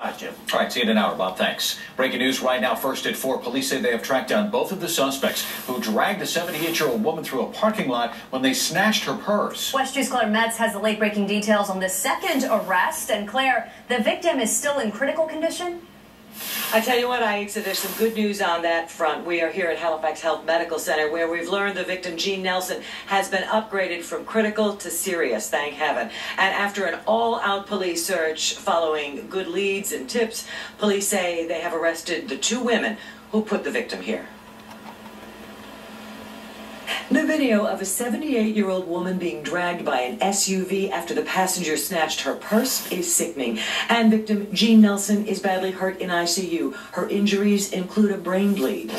All right, see you in an hour, Bob. Thanks. Breaking news right now. First at 4, police say they have tracked down both of the suspects who dragged a 78 year old woman through a parking lot when they snatched her purse. WESH 2's Claire Metz has the late breaking details on the second arrest. And Claire, the victim is still in critical condition? I tell you what, Aixa, there's some good news on that front. We are here at Halifax Health Medical Center where we've learned the victim, Jean Nelson, has been upgraded from critical to serious, thank heaven. And after an all out police search following good leads and tips, police say they have arrested the two women who put the victim here. The video of a 78 year old woman being dragged by an SUV after the passenger snatched her purse is sickening. And victim Jean Nelson is badly hurt in ICU. Her injuries include a brain bleed.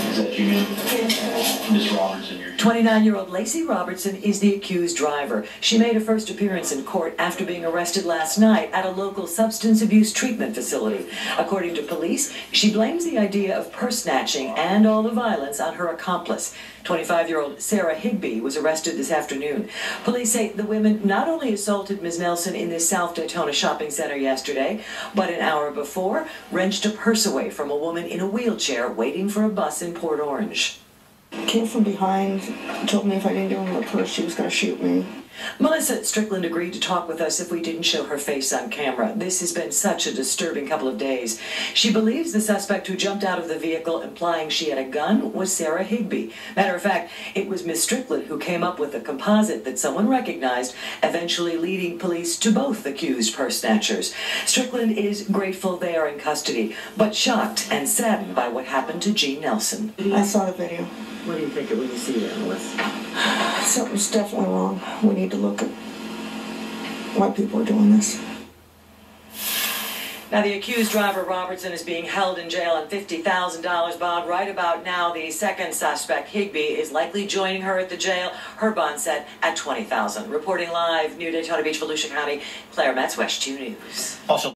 Miss Robertson? 29 year old Lacey Robertson is the accused driver. She made a first appearance in court after being arrested last night at a local substance abuse treatment facility. According to police, she blames the idea of purse snatching and all the violence on her accomplice. 25 year old Sarah Higby was arrested this afternoon. Police say the women not only assaulted Ms. Nelson in the South Daytona shopping center yesterday, but an hour before wrenched a purse away from a woman in a wheelchair waiting for a bus in Port Orange. Came from behind, told me if I didn't give him the purse, she was going to shoot me. Melissa Strickland agreed to talk with us if we didn't show her face on camera. This has been such a disturbing couple of days. She believes the suspect who jumped out of the vehicle implying she had a gun was Sarah Higby. Matter of fact, it was Miss Strickland who came up with the composite that someone recognized, eventually leading police to both accused purse snatchers. Strickland is grateful they are in custody, but shocked and saddened by what happened to Jean Nelson. I saw the video. What do you think of when you see it, Melissa? Something's definitely wrong. We need to look at why people are doing this. Now, the accused driver, Robertson, is being held in jail on $50,000 bond. Right about now, the second suspect, Higby, is likely joining her at the jail. Her bond set at 20,000. Reporting live, New Daytona Beach, Volusia County, Claire Metz, WESH 2 News. Also,